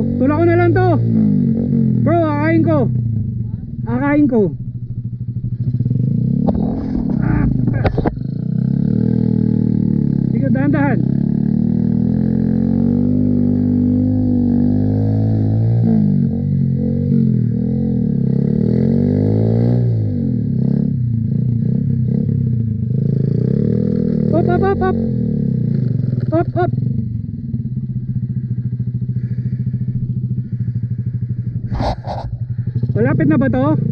Bro. Tulak ko na lang to. Bro, akain ko. Akain ko. Ah. Dahan-dahan. Up, up, up, up. Up, up. Malapit na ba to?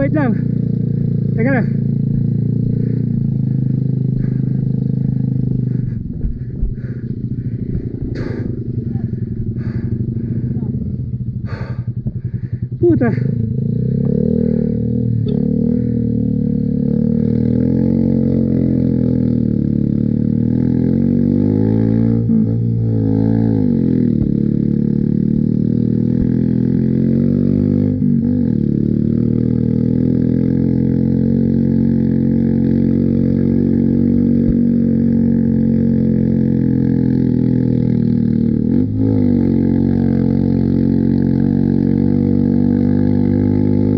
Bro, wait lang. Teka lang. Puta.